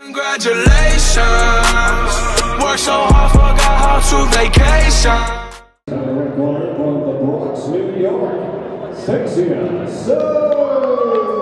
Congratulations. Worked so hard, forgot how to vacation. Corner from the New York, Stacia Suttles.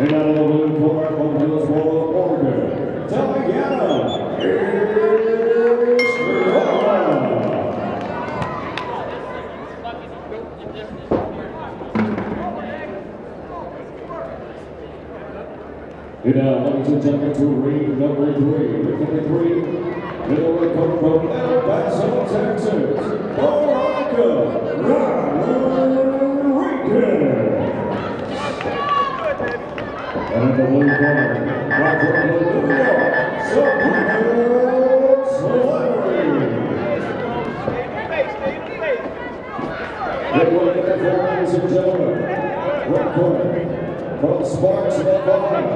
And out of the blue corner from Hillsboro, Oregon, Diana Estrada. And now, ladies and gentlemen, to ring number three, ring number three, middleweight comer from El Paso, Texas, Veronica Rodriguez. And in the blue corner, right from Sabrina at the ladies and gentlemen. Right corner, from Sparks, Nevada,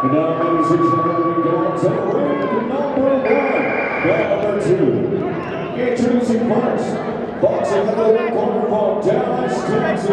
And now, ladies and gentlemen, we go on to ring number one, number two. Introducing first, boxing of the corner from Dallas, Texas,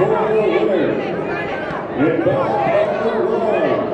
Memorial winner in basketball round.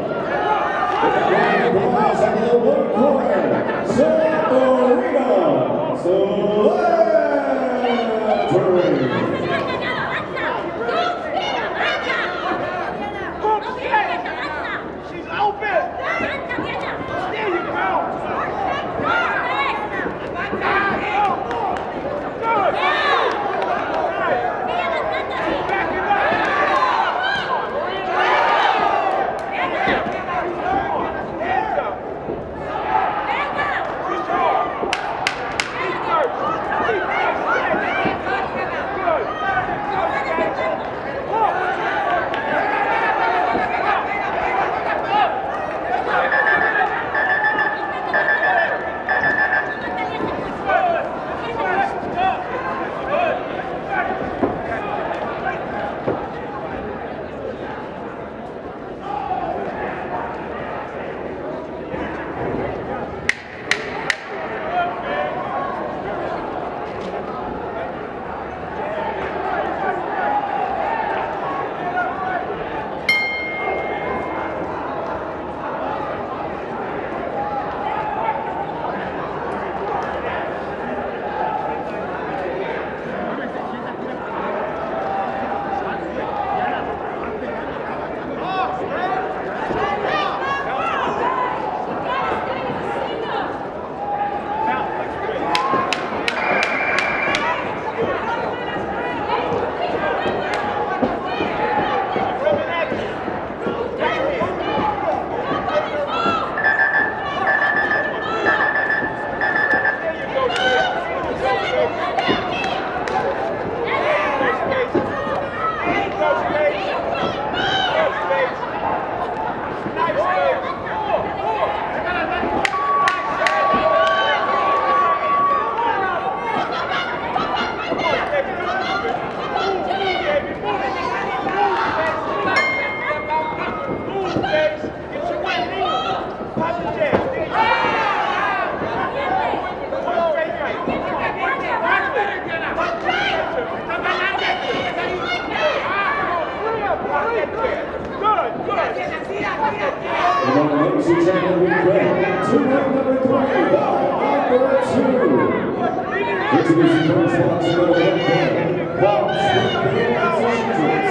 And on the ladies and gentlemen, we play to round number three, the number two. Introducing first, Bob Smith, Bob Smith,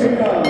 セカンド